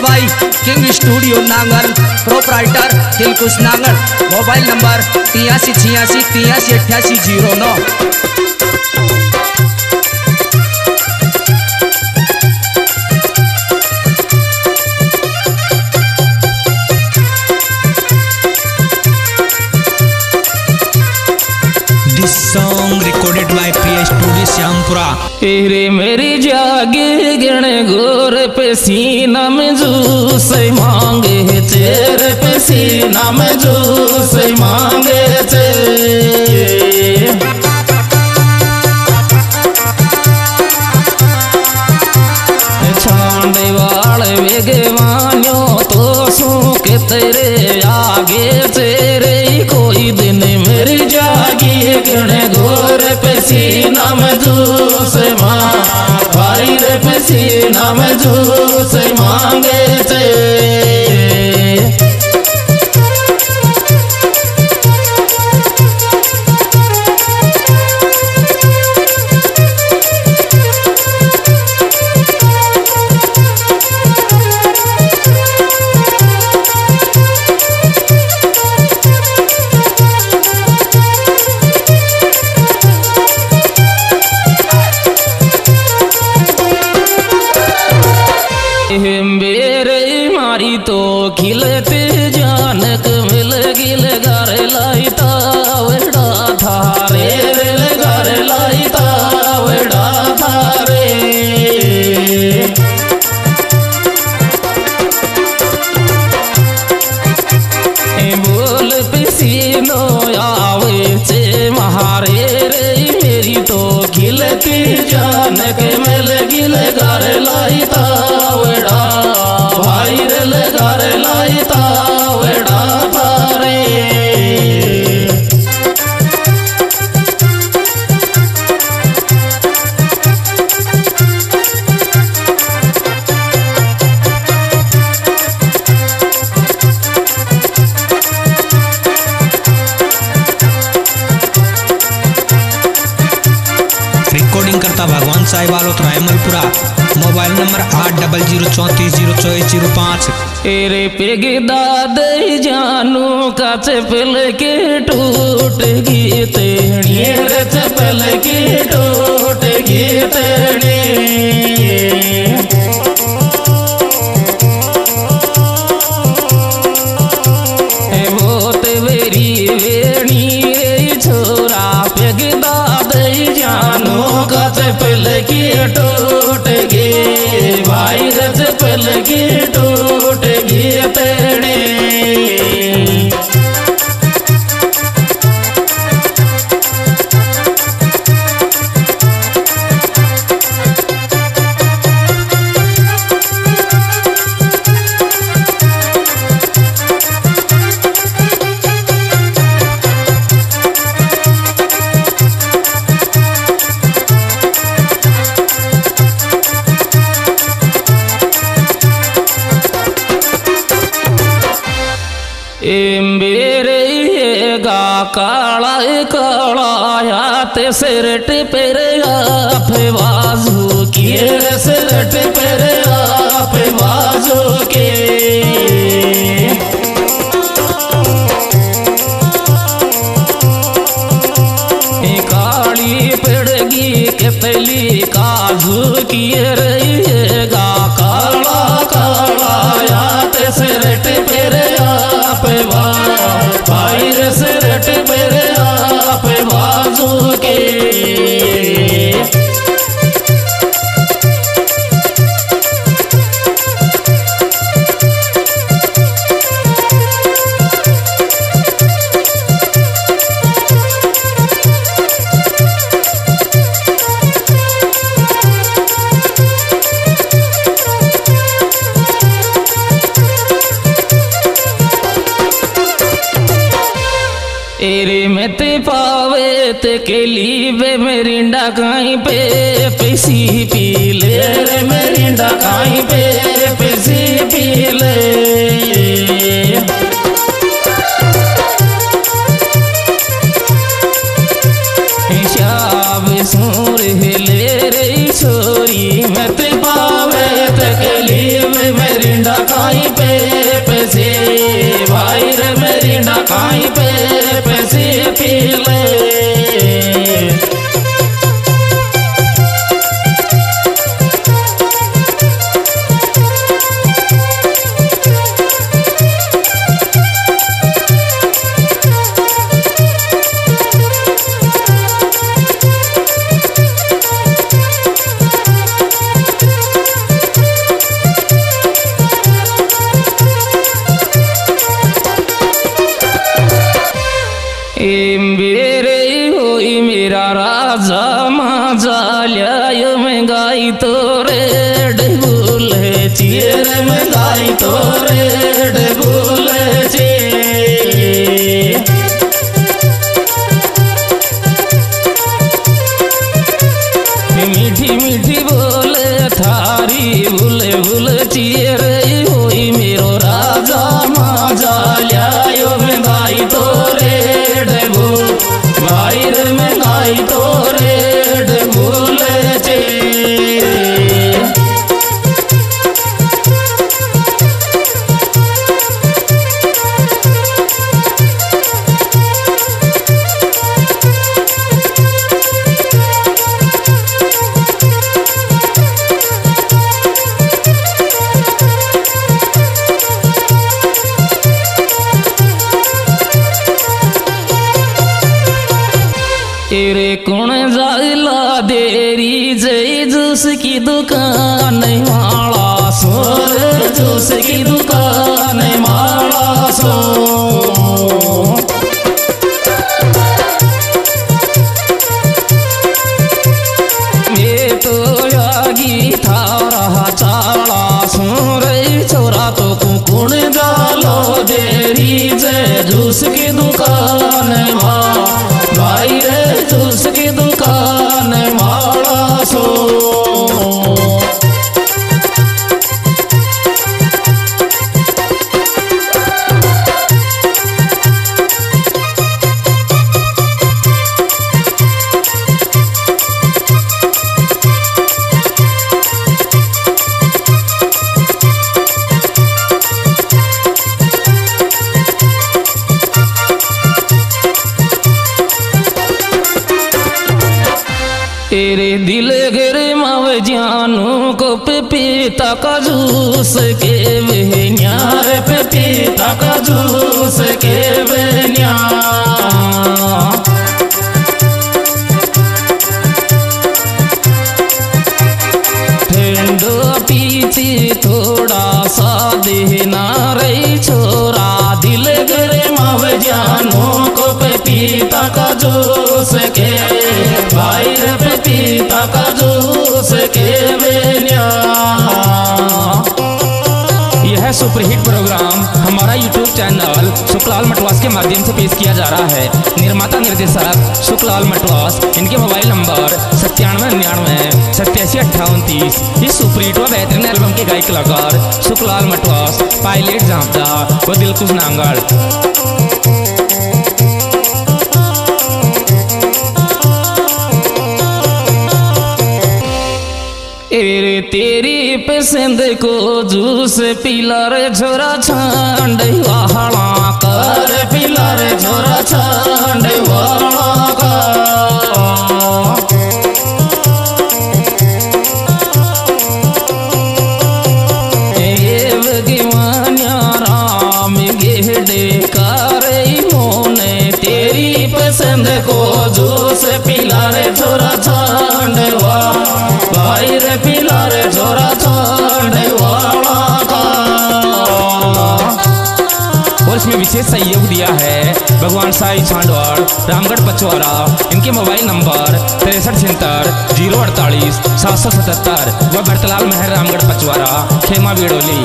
By king studio Nangal proprietor Dilkush Nangal mobile number तिरासी छियासी, तिरासी अट्ठासी ज़ीरो नौ। Syampura. तेरे मेरी जागे गण गोर पे सीना में जूस मांगे तेरे पे सीना में जूस मांगे मान्यो तो तेरे आगे, तेरे कोई दिन मेरी जागी गोर मजूस में भाई रे पसीना मजूस मांगे थे मेरे मारी तो खिलते जानक। रिकॉर्डिंग करता भगवान साहिब आलोत हेमलपुरा मोबाइल नंबर आठ डबल ज़ीरो चौंतीस ज़ीरो चौबीस ज़ीरो पाँच। तेरे पिग दाद जानू का चपल के टूट रे चपल के टूट भाई रे काला काला ते सिरट पर आप बाजू किए सिरट पर आप बाजू। एरे में ते पावे ते केली वे मेरिंडा काई पे, पिसी पी ले रे मेरिंडा काई पे, पिसी पी ले। पे पैसे गाई तोरे रेड गुल चेर में गाई तो तेरे कौन जाला देरी जय जूस की दुकान माला सो जूस की दुकान माला सो ये तो यागी थारा तेरे दिल गिरे माव जानू को पे पीता का जूस के वे न्यार पे का जूस के ठंडो पीछे थोड़ा सा देना रे छोरा। दिल गरे माव जानो को पे पीता का जूस के सुपरहिट प्रोग्राम हमारा यूट्यूब चैनल सुखलाल मटवास के माध्यम से पेश किया जा रहा है। निर्माता, निर्देशक सुखलाल मटवास, इनके मोबाइल नंबर सत्तानवे, निन्यानवे, सत्तासी, अट्ठावन, तीस। इस सुपरहिट व बेहतरीन एल्बम के गायक कलाकार सुखलाल मटवास, पायलट, जामदा व दिलकुश नांगड़ एरे तेरी पसंद को जूस पीला रे छोरा छांड वाहला कर पीला रे छोरा छांड वाहला विशेष सहयोग दिया है। भगवान साई छांडवाड़ रामगढ़ पचवारा इनके मोबाइल नंबर तिरसठ छिहत्तर, ज़ीरो अड़तालीस, सात सौ सतहत्तर व बरतलाल मेहर रामगढ़ पचवारा खेमा बिड़ोली।